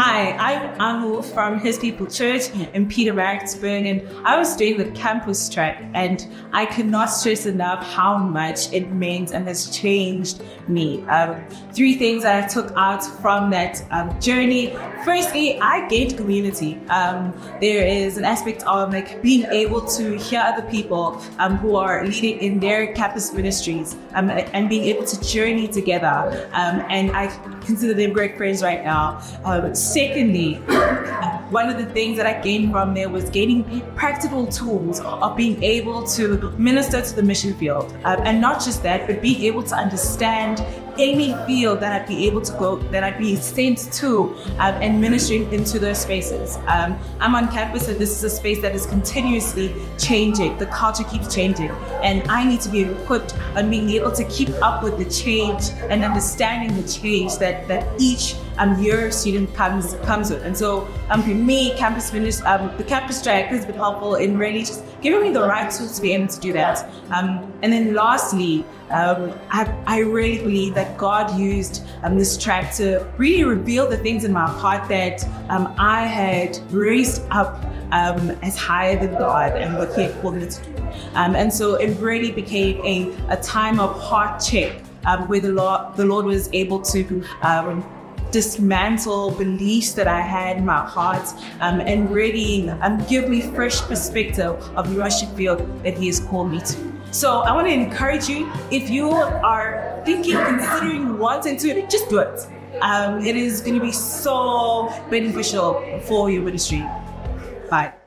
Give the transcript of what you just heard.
Hi, I'm Anu from His People Church in Pietermaritzburg, and I was doing the campus track, and I cannot stress enough how much it means and has changed me. Um, three things that I took out from that um, journey. Firstly, I gained community. Um, there is an aspect of like being able to hear other people um, who are leading in their campus ministries um, and being able to journey together. Um, and I consider them great friends right now. Secondly, one of the things that I gained from there was gaining practical tools of being able to minister to the mission field. Um, and not just that, but being able to understand any field that I'd be able to go, that I'd be sent to um, and ministering into those spaces. Um, I'm on campus and this is a space that is continuously changing. The culture keeps changing and I need to be equipped on being able to keep up with the change and understanding the change that, that each um, year student comes comes with. And so um, for me, campus finish, um, the campus track has been helpful in really just giving me the right tools to be able to do that. Um, and then lastly, um, I, I, really believe that God used um, this track to really reveal the things in my heart that um, I had raised up um, as higher than God and what He had called me to do. Um, and so it really became a, a time of heart check um, where the Lord, the Lord was able to dismantle beliefs that I had in my heart um, and really um, give me fresh perspective of the mission field that He has called me to. So I want to encourage you if you are thinking, considering wanting to, just do it. Um, it is going to be so beneficial for your ministry. Bye.